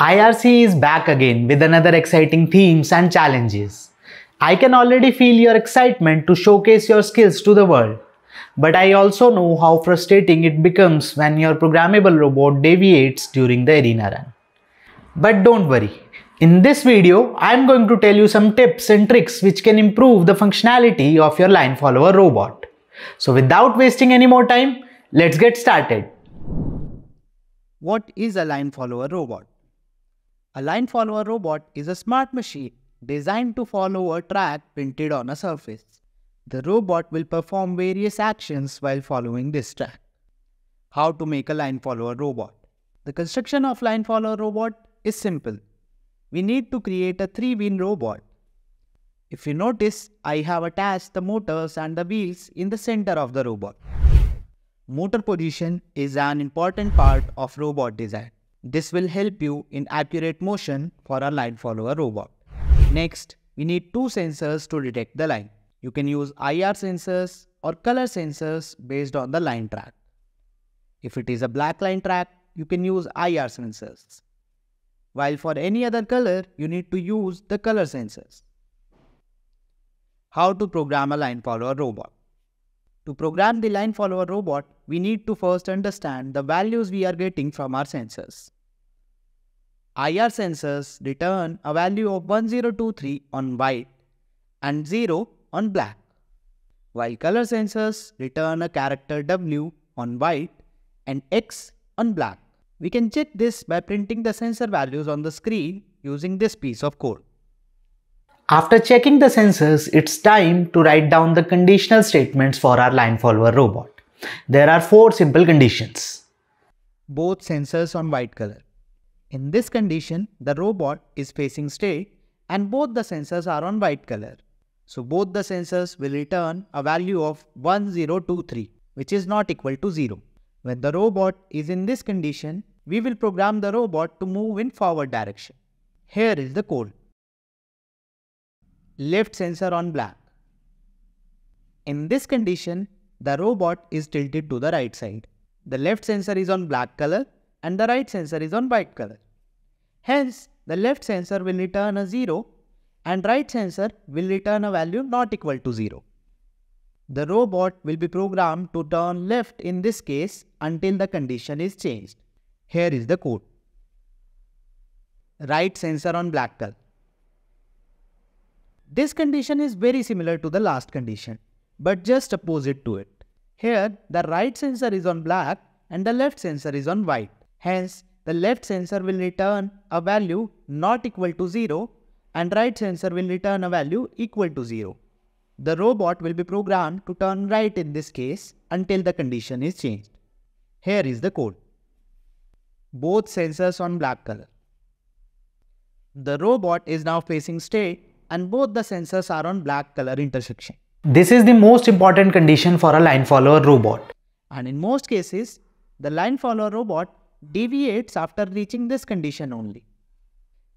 IRC is back again with another exciting themes and challenges. I can already feel your excitement to showcase your skills to the world. But I also know how frustrating it becomes when your programmable robot deviates during the arena run. But don't worry. In this video, I am going to tell you some tips and tricks which can improve the functionality of your line follower robot. So without wasting any more time, let's get started. What is a line follower robot? A line follower robot is a smart machine designed to follow a track printed on a surface. The robot will perform various actions while following this track. How to make a line follower robot? The construction of line follower robot is simple. We need to create a three-wheel robot. If you notice, I have attached the motors and the wheels in the center of the robot. Motor position is an important part of robot design. This will help you in accurate motion for a line follower robot. Next, we need two sensors to detect the line. You can use IR sensors or color sensors based on the line track. If it is a black line track, you can use IR sensors. While for any other color, you need to use the color sensors. How to program a line follower robot? To program the line follower robot, we need to first understand the values we are getting from our sensors. IR sensors return a value of 1023 on white and 0 on black, while color sensors return a character W on white and X on black. We can check this by printing the sensor values on the screen using this piece of code. After checking the sensors, it's time to write down the conditional statements for our line follower robot. There are four simple conditions. Both sensors on white color. In this condition, the robot is facing straight and both the sensors are on white color. So both the sensors will return a value of 1023 which is not equal to 0. When the robot is in this condition, we will program the robot to move in forward direction. Here is the code. Left sensor on black. In this condition, the robot is tilted to the right side. The left sensor is on black color and the right sensor is on white color. Hence, the left sensor will return a 0 and right sensor will return a value not equal to 0. The robot will be programmed to turn left in this case until the condition is changed. Here is the code. Right sensor on black color. This condition is very similar to the last condition, but just opposite to it. Here, the right sensor is on black and the left sensor is on white. Hence, the left sensor will return a value not equal to 0 and right sensor will return a value equal to 0. The robot will be programmed to turn right in this case until the condition is changed. Here is the code. Both sensors on black color. The robot is now facing straight and both the sensors are on black color intersection. This is the most important condition for a line follower robot. And in most cases, the line follower robot deviates after reaching this condition only.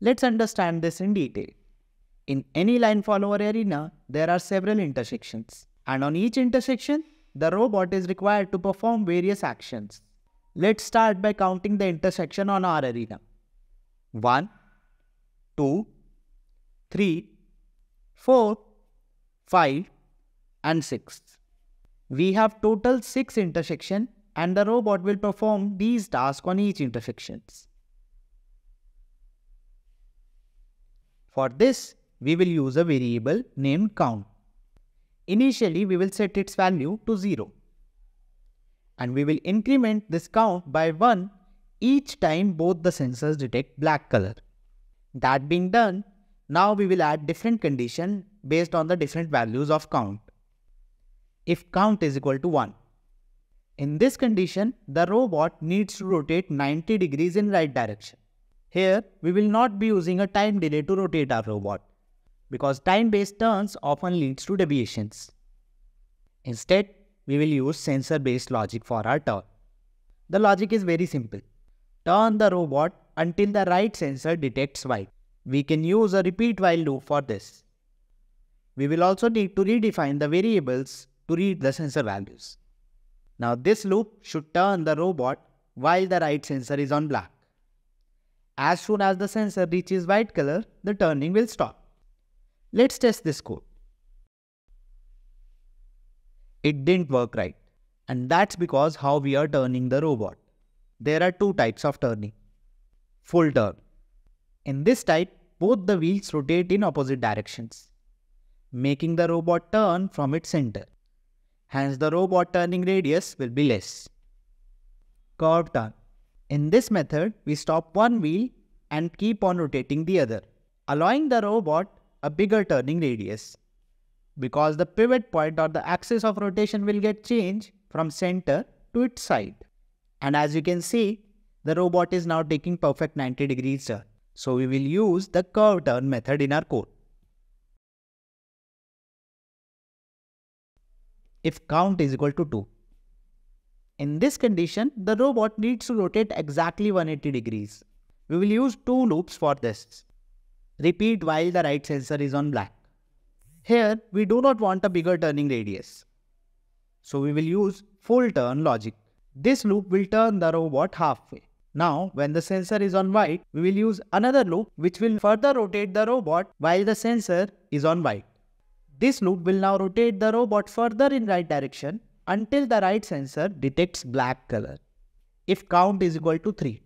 Let's understand this in detail. In any line follower arena, there are several intersections. And on each intersection, the robot is required to perform various actions. Let's start by counting the intersection on our arena. 1, 2, 3, 4, 5 and 6. We have total 6 intersections and the robot will perform these tasks on each intersections. For this, we will use a variable named count. Initially, we will set its value to 0. And we will increment this count by 1 each time both the sensors detect black color. That being done, now we will add different condition based on the different values of count. If count is equal to 1, in this condition, the robot needs to rotate 90 degrees in right direction. Here, we will not be using a time delay to rotate our robot because time-based turns often leads to deviations. Instead, we will use sensor-based logic for our turn. The logic is very simple. Turn the robot until the right sensor detects white. We can use a repeat while loop for this. We will also need to redefine the variables to read the sensor values. Now this loop should turn the robot while the right sensor is on black. As soon as the sensor reaches white color, the turning will stop. Let's test this code. It didn't work right. And that's because how we are turning the robot. There are two types of turning. Full turn. In this type, both the wheels rotate in opposite directions, making the robot turn from its center. Hence, the robot turning radius will be less. Curve turn. In this method, we stop one wheel and keep on rotating the other, allowing the robot a bigger turning radius. Because the pivot point or the axis of rotation will get changed from center to its side. And as you can see, the robot is now taking perfect 90 degrees turn. So we will use the curve turn method in our code. If count is equal to 2. In this condition, the robot needs to rotate exactly 180 degrees. We will use two loops for this. Repeat while the right sensor is on black. Here, we do not want a bigger turning radius. So we will use full turn logic. This loop will turn the robot halfway. Now, when the sensor is on white, we will use another loop which will further rotate the robot while the sensor is on white. This loop will now rotate the robot further in right direction until the right sensor detects black color. If count is equal to 3.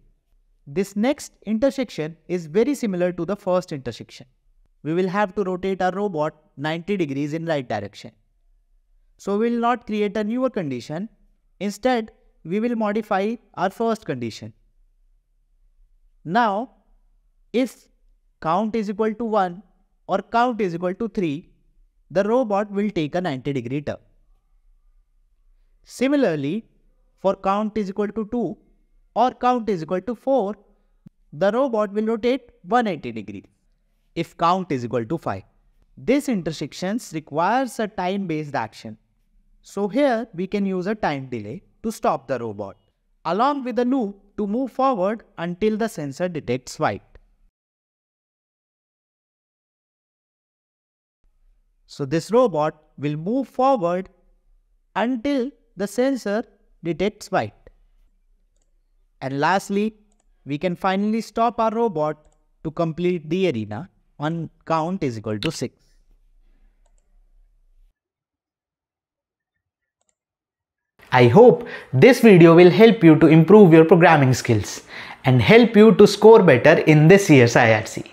This next intersection is very similar to the first intersection. We will have to rotate our robot 90 degrees in right direction. So we will not create a newer condition. Instead, we will modify our first condition. Now, if count is equal to 1 or count is equal to 3, the robot will take a 90 degree turn. Similarly, for count is equal to 2 or count is equal to 4, the robot will rotate 180 degree if count is equal to 5. This intersections requires a time-based action. So here we can use a time delay to stop the robot along with a loop to move forward until the sensor detects white. So this robot will move forward until the sensor detects white. And lastly, we can finally stop our robot to complete the arena on count is equal to 6. I hope this video will help you to improve your programming skills and help you to score better in this year's IRC.